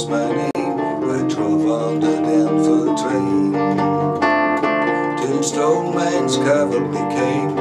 was my name. I drove on the Danville train till Stoneman's cavalry came.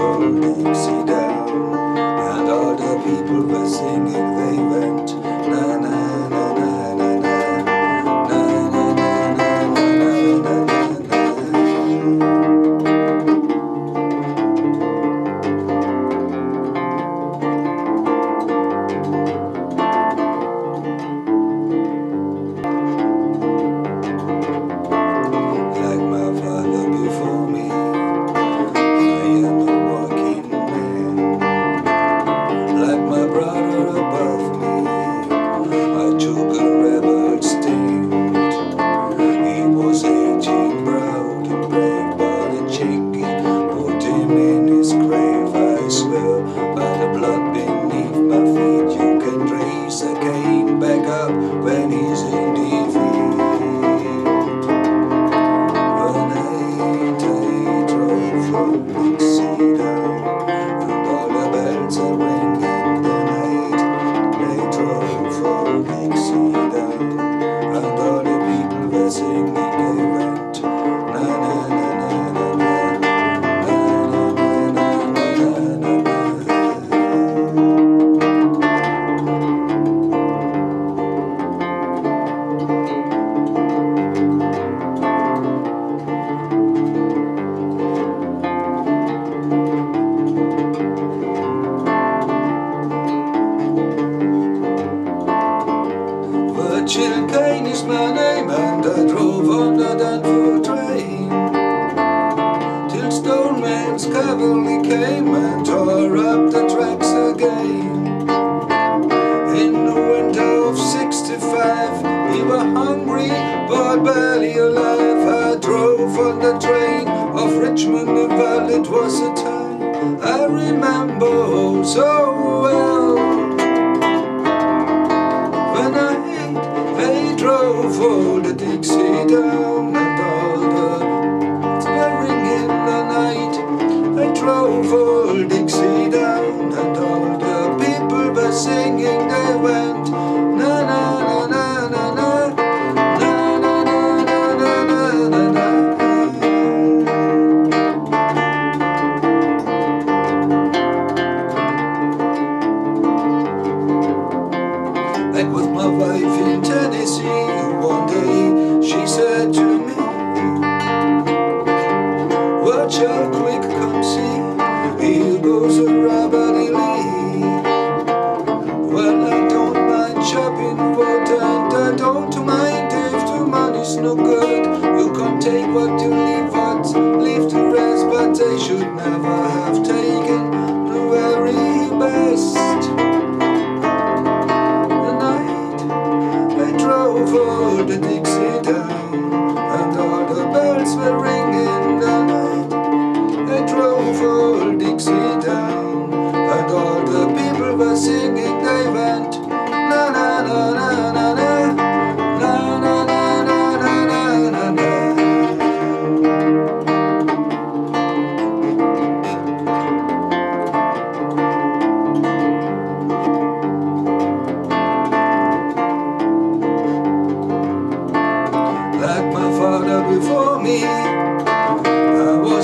road. See when he's in defeat. When eight, eight, right from big sea and all the bells are ringing the night. came and tore up the tracks again. In the winter of 65, we were hungry but barely alive. I drove on the train of Richmond and Val, it was a time I remember oh so well. When I hate, they drove all the Dixie down. drove old Dixie down And all the people were singing They went na na na na na na With my wife in Tennessee one day, she said to me. take what to leave what, leave to rest, but they should never have taken the very best. The night I drove all the Dixie Down.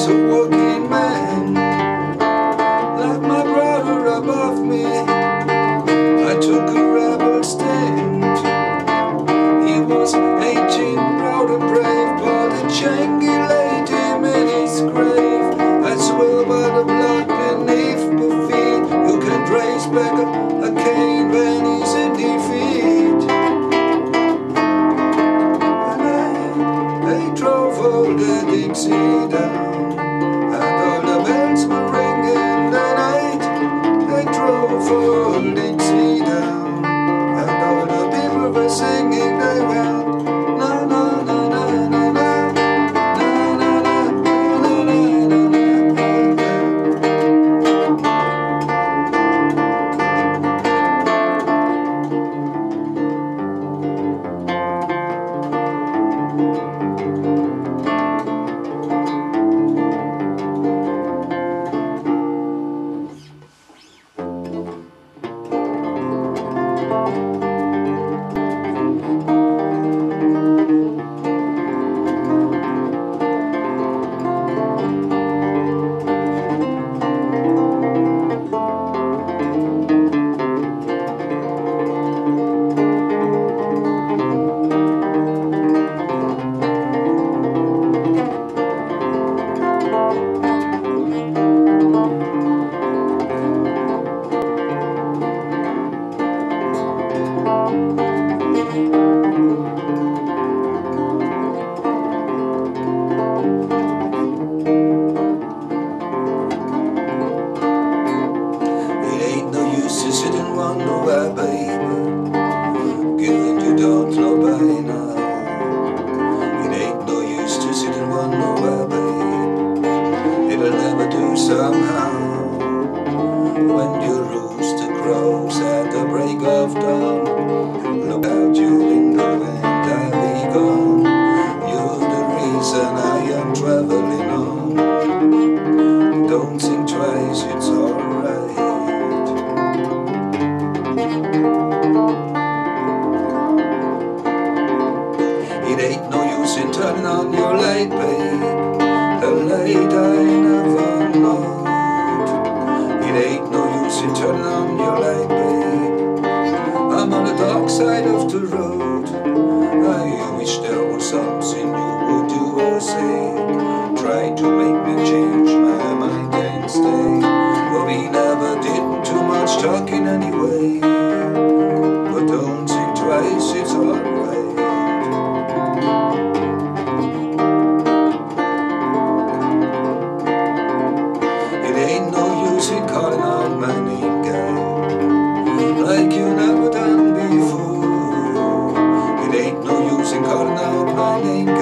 a working man. Like my brother above me I took a rebel stand. He was 18, proud and brave But a Yankee laid him in his grave. I swear by the blood beneath my feet You can trace back for a little somehow. side of the road. I wish there was something you would do or say. Try to make me change my mind and stay. Well, we never did too much talking anyway. But don't think twice, it's alright. my name